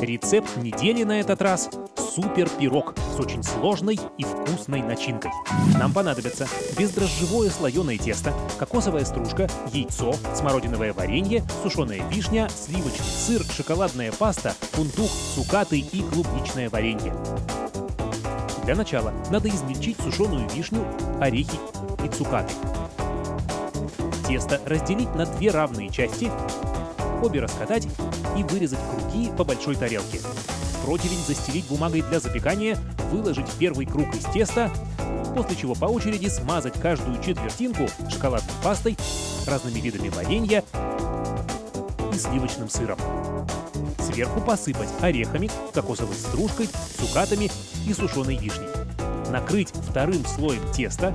Рецепт недели на этот раз – супер-пирог с очень сложной и вкусной начинкой. Нам понадобится бездрожжевое слоеное тесто, кокосовая стружка, яйцо, смородиновое варенье, сушеная вишня, сливочный сыр, шоколадная паста, фундук, цукаты и клубничное варенье. Для начала надо измельчить сушеную вишню, орехи и цукаты. Тесто разделить на две равные части, обе раскатать и вырезать круги по большой тарелке. Противень застелить бумагой для запекания, выложить первый круг из теста, после чего по очереди смазать каждую четвертинку шоколадной пастой, разными видами варенья и сливочным сыром. Сверху посыпать орехами, кокосовой стружкой, цукатами и сушеной вишней. Накрыть вторым слоем теста,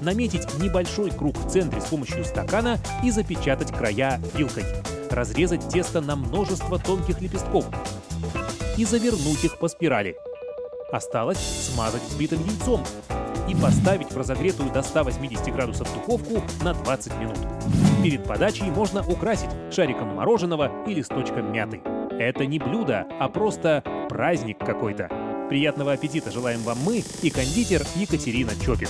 наметить небольшой круг в центре с помощью стакана и запечатать края вилкой. Разрезать тесто на множество тонких лепестков и завернуть их по спирали. Осталось смазать взбитым яйцом и поставить в разогретую до 180 градусов духовку на 20 минут. Перед подачей можно украсить шариком мороженого и листочком мяты. Это не блюдо, а просто праздник какой-то. Приятного аппетита желаем вам мы и кондитер Екатерина Чопик.